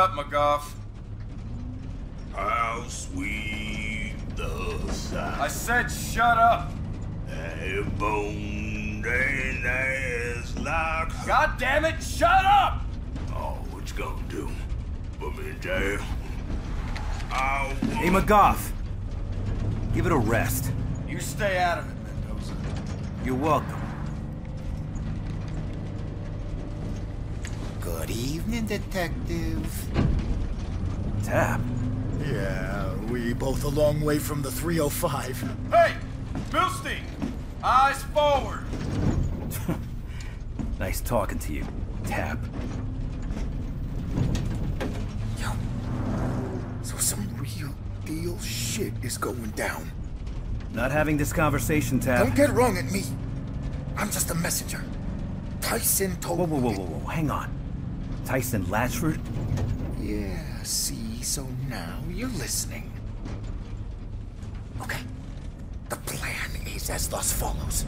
up, McGough. How sweet the sound. I said shut up. A bone and ass like. God damn it, shut up! Oh, what you gonna do? Put me in jail? I Hey, McGough. Give it a rest. You stay out of it, Mendoza. You're welcome. Good evening, Detective. Tap. Yeah, we both a long way from the 305. Hey! Milstein! Eyes forward! Nice talking to you, Tap. Yo. So some real deal shit is going down. Not having this conversation, Tap. Don't get wrong at me. I'm just a messenger. Tyson told Whoa, whoa, whoa, whoa, whoa, hang on. Tyson Latchford? Yeah, see, so now you're listening. Okay. The plan is as thus follows.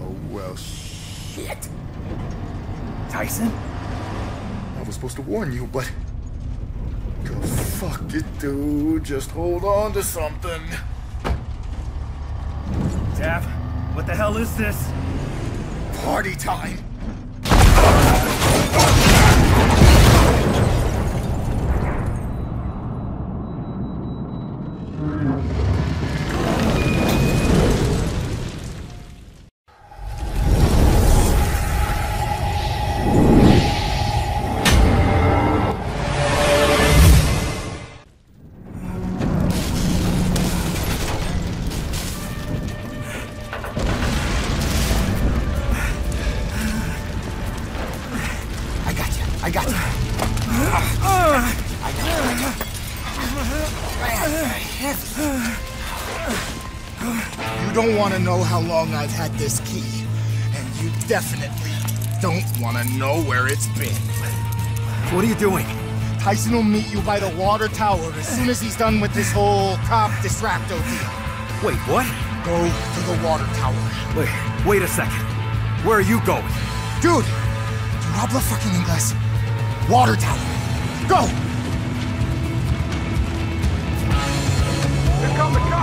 Oh, well, shit. Tyson? I was supposed to warn you, but. Go fuck it, dude. Just hold on to something. Tap, what the hell is this? Party time! I how long I've had this key, and you definitely don't want to know where it's been. What are you doing? Tyson will meet you by the water tower as soon as he's done with this whole cop distracto deal. Wait, what? Go to the water tower. Wait, wait a second. Where are you going? Dude, you habla fucking English. Water tower. Go! Here come the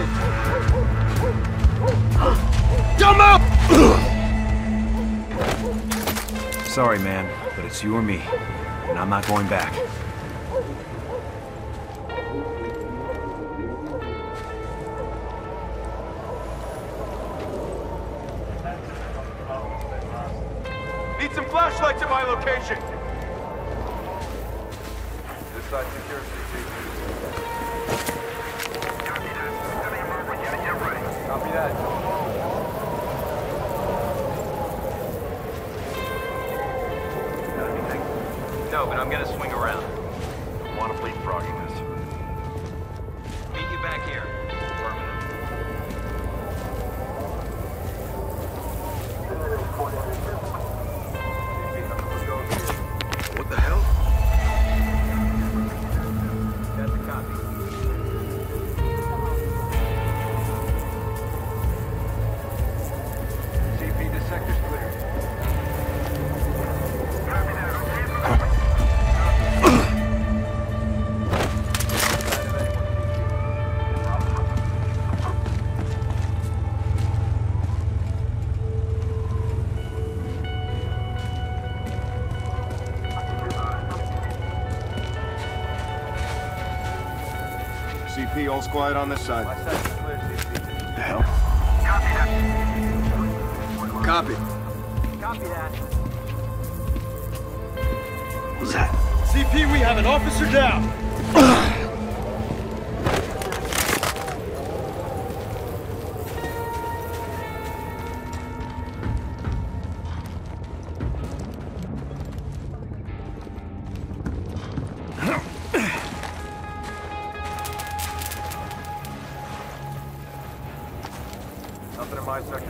between the houses. Sorry, man, but it's you or me. And I'm not going back. Need some flashlights at my location. But I'm gonna all's quiet on this side. My sector's clear, CP. The hell? Copy. Copy that. What was that? CP, we have an officer down. Police,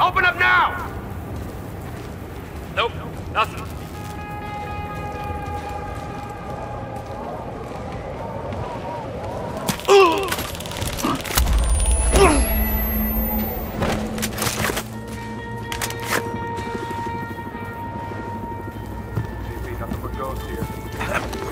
open up now! Nope, nothing. Nothing here.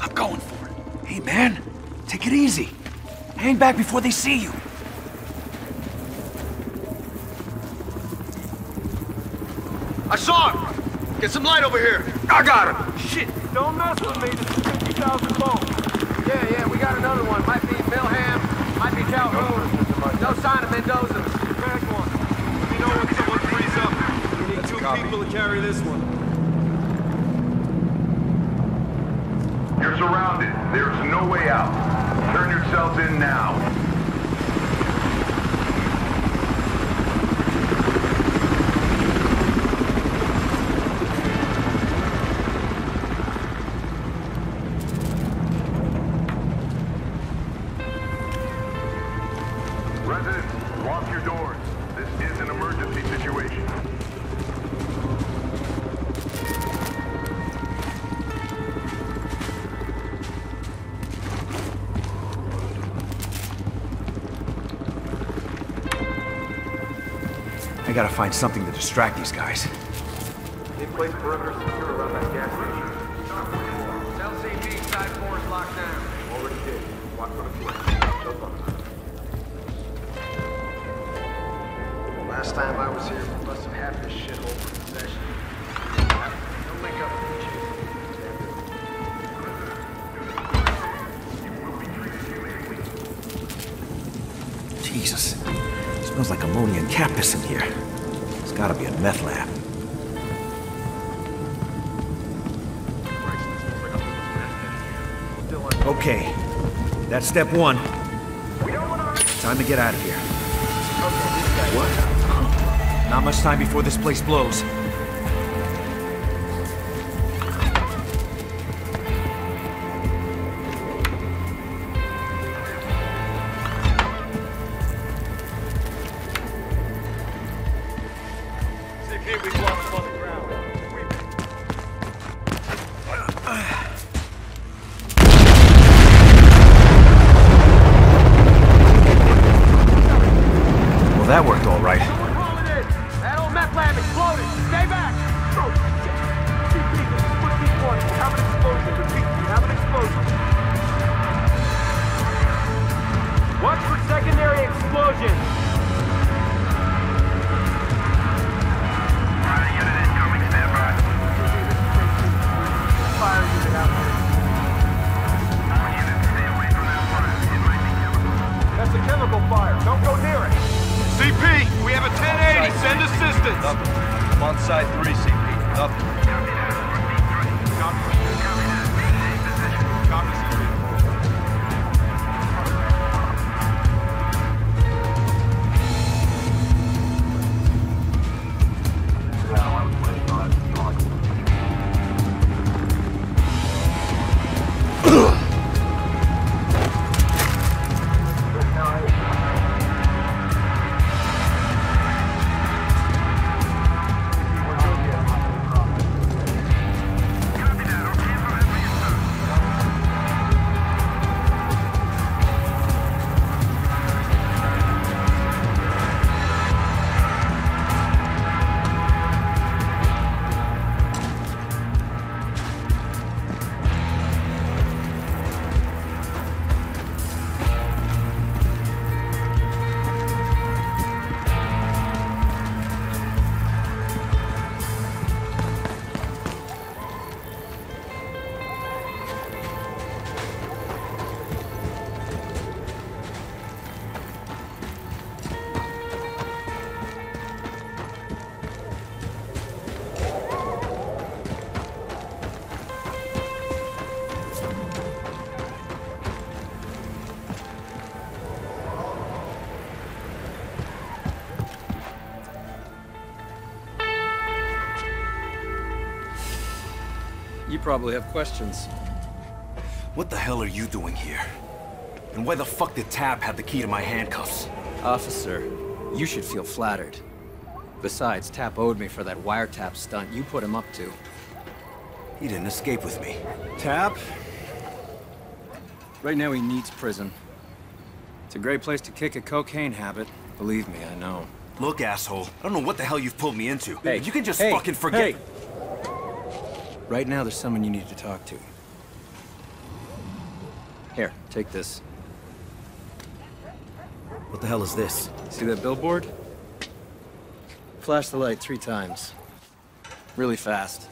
I'm going for it. Hey, man. Take it easy. Hang back before they see you. I saw him! Get some light over here! I got him! Shit! Don't mess with me. This is 50,000 bones. Yeah, yeah, we got another one. Might be Milham, might be Calhoun. No sign of Mendoza. Tag one. Let me know when someone frees up. We need two people to carry this one. Surrounded. There's no way out. Turn yourselves in now. I gotta find something to distract these guys. Need to place perimeter secure around that gas station. Tell CP side four is locked down. Already did. Watch for the flash. No fun. Last time I was here, we must have half this shithole in possession. Don't link up with the chief. Jesus. Smells like ammonia and cactus in here. It's gotta be a meth lab. Okay. That's step one. Time to get out of here. What? Not much time before this place blows. CP, we blocked probably have questions. What the hell are you doing here? And why the fuck did Tap have the key to my handcuffs? Officer, you should feel flattered. Besides, Tap owed me for that wiretap stunt you put him up to. He didn't escape with me. Tap? Right now he needs prison. It's a great place to kick a cocaine habit. Believe me, I know. Look, asshole, I don't know what the hell you've pulled me into. Hey, you can just hey, fucking forget. hey. Right now there's someone you need to talk to. Here, take this. What the hell is this? See that billboard? Flash the light three times. Really fast.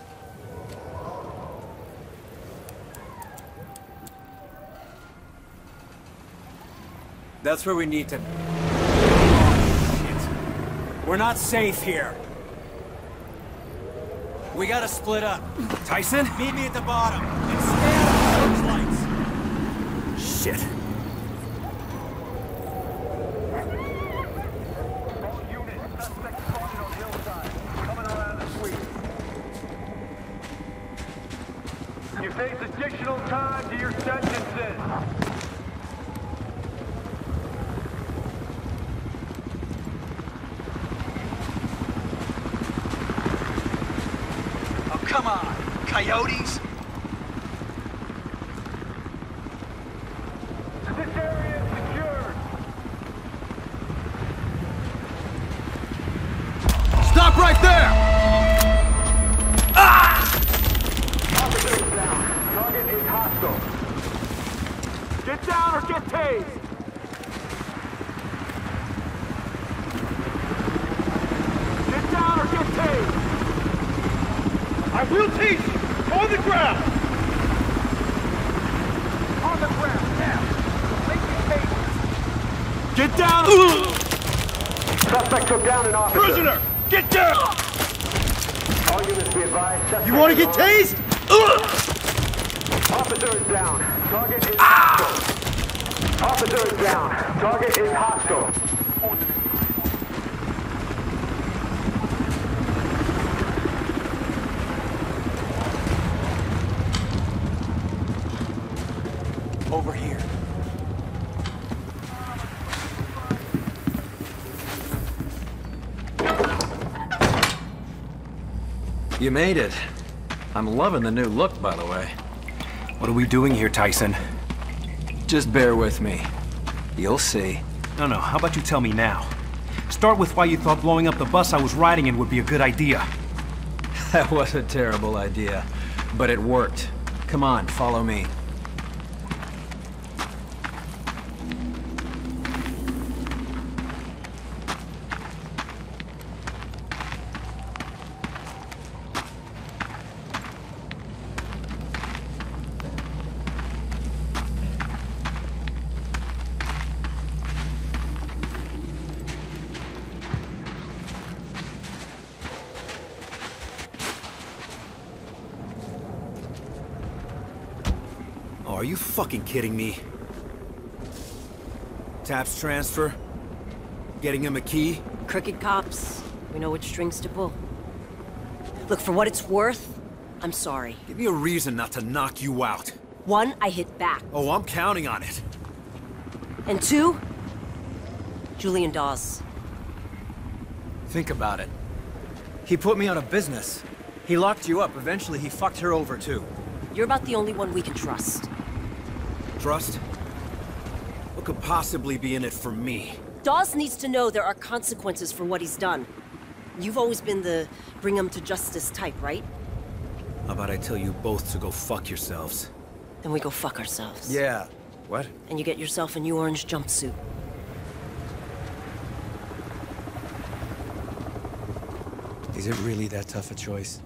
That's where we need to... Oh. We're not safe here. We gotta split up. Tyson? Meet me at the bottom. And stay out of those lights. Shit. All units, suspect spotted on hillside. Coming around the sweep. You face additional time to your sentences. Oh, come on. Coyotes? This area is secured. Stop right there! Officers down. Target is hostile. Get down or get tased. Get down or get tased. I will tase you. On the ground. On the ground. Now. Make your tasers. Get down. Suspect took down an officer. Prisoner, get down. All units be advised. You want to get tased? Officer is down. Target is ah! hostile. Officer is down. Target is hostile. Over here. You made it. I'm loving the new look, by the way. What are we doing here, Tyson? Just bear with me. You'll see. No, no, how about you tell me now? Start with why you thought blowing up the bus I was riding in would be a good idea. That was a terrible idea, but it worked. Come on, follow me. Oh, are you fucking kidding me? Taps transfer? Getting him a key? Crooked cops. We know which strings to pull. Look, for what it's worth, I'm sorry. Give me a reason not to knock you out. One, I hit back. Oh, I'm counting on it. And two, Julian Dawes. Think about it. He put me out of business. He locked you up. Eventually, he fucked her over, too. You're about the only one we can trust. Trust? What could possibly be in it for me? Dawes needs to know there are consequences for what he's done. You've always been the bring him to justice type, right? How about I tell you both to go fuck yourselves? Then we go fuck ourselves. Yeah. What? And you get yourself a new orange jumpsuit. Is it really that tough a choice?